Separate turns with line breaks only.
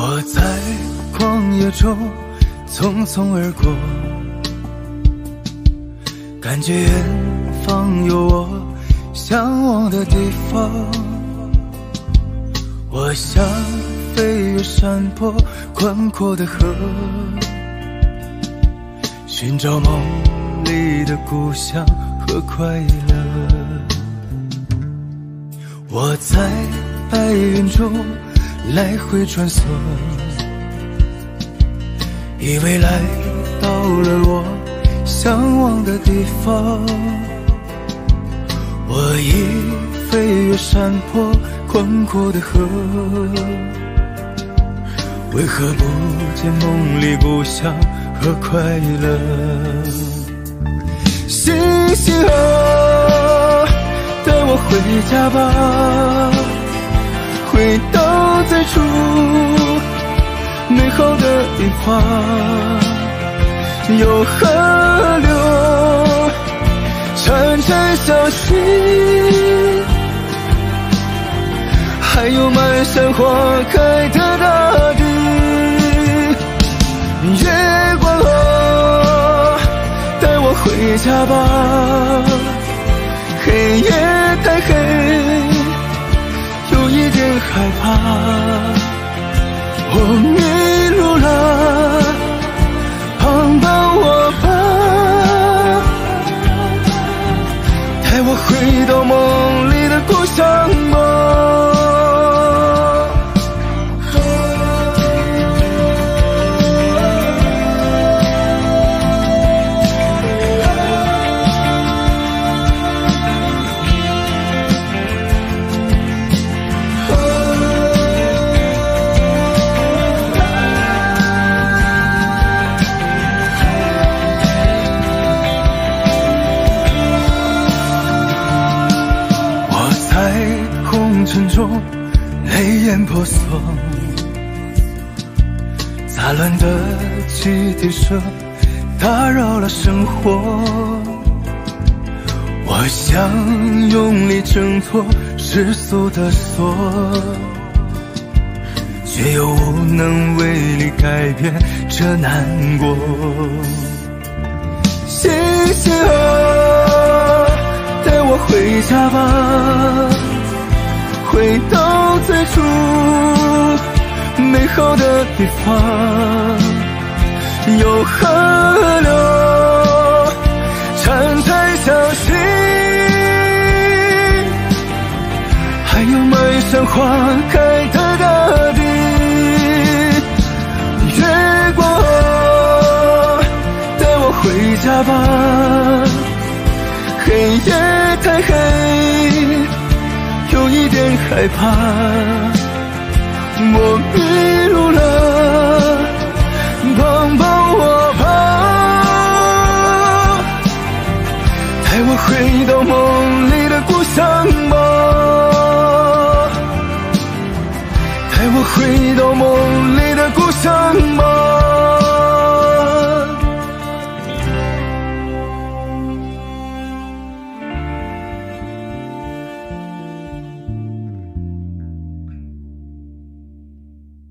我在旷野中匆匆而过，感觉远方有我向往的地方。我想飞越山坡，宽阔的河，寻找梦里的故乡和快乐。我在白云中来回穿梭，以为来到了我向往的地方。我已飞越山坡，宽阔的河，为何不见梦里故乡和快乐？星星啊，带我回家吧，回出美好的地方，有河流潺潺小溪，还有满山花开的大地。月光啊，带我回家吧。黑夜害怕。我尘中泪眼婆娑，杂乱的汽笛声打扰了生活。我想用力挣脱世俗的锁，却又无能为力改变这难过。星星啊，带我回家吧，回到最初美好的地方，有河流潺潺相惜，还有满山花开的害怕。我迷路了，帮帮我吧，带我回到梦里的故乡吧，带我回到梦里的故乡吧。